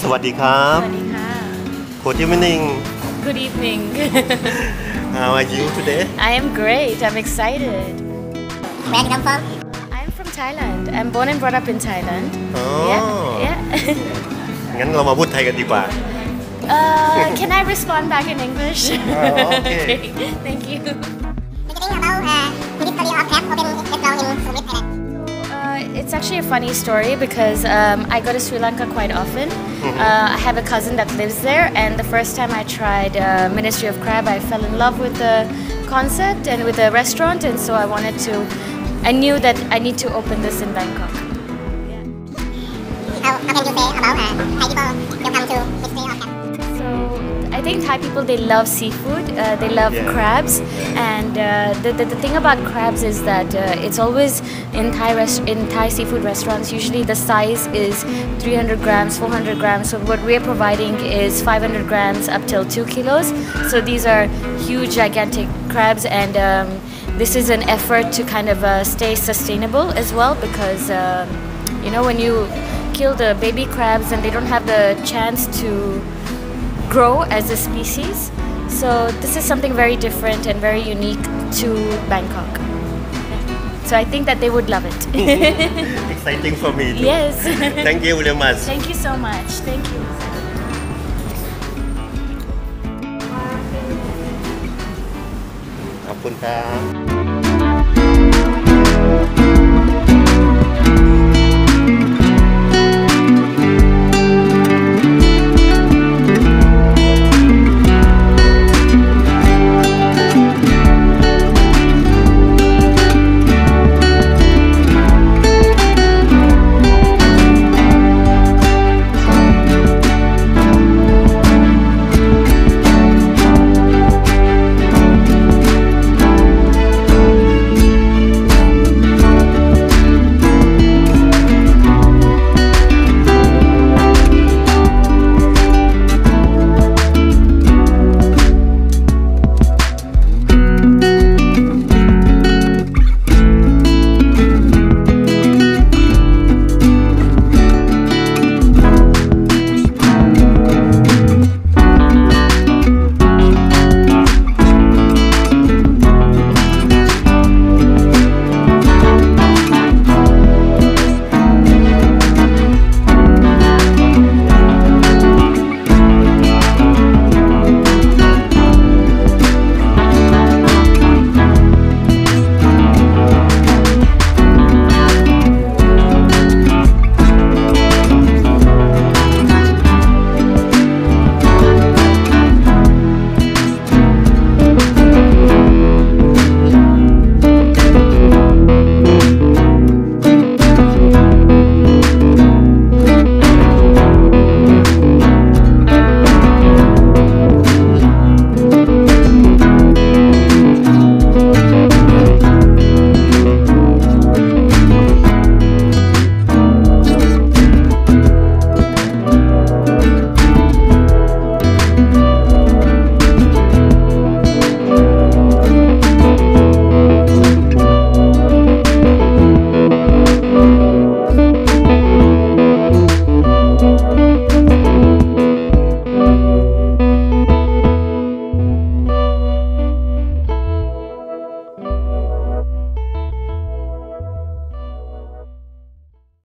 สวัสดีครับ สวัสดีค่ะ Good evening Good evening How are you today I am great I'm excited Where you come from? I'm from Thailand I'm born and brought up in Thailand อ๋อ yeah yeah งั้นเรามาพูดไทยกันดีกว่า uh, Can I respond back in English Oh, okay. Thank you What do you think about uh, the history of crab open restaurant in Summit, Thailand? it's actually a funny story because um, I go to Sri Lanka quite often. Uh, I have a cousin that lives there, and the first time I tried uh, Ministry of Crab, I fell in love with the concept and with the restaurant, and so I wanted to. I knew that I need to open this in Bangkok. How, how can you say about uh, Thai people welcome to Ministry of Crab? So I think Thai people they love seafood. Uh, they love Yeah. crabs, and uh, the, the the thing about crabs is that uh, it's always in Thai rest- in Thai seafood restaurants. Usually the size is 300 grams, 400 grams. So what we're providing is 500 grams up till two kilos. So these are huge, gigantic crabs, and um, this is an effort to kind of uh, stay sustainable as well because um, you know when you kill the baby crabs and they don't have the chance to grow as a species. So this is something very different and very unique to Bangkok. So I think that they would love it. Exciting for me. Too. Yes. Thank you very much. Thank you so much. Thank you. Thank you.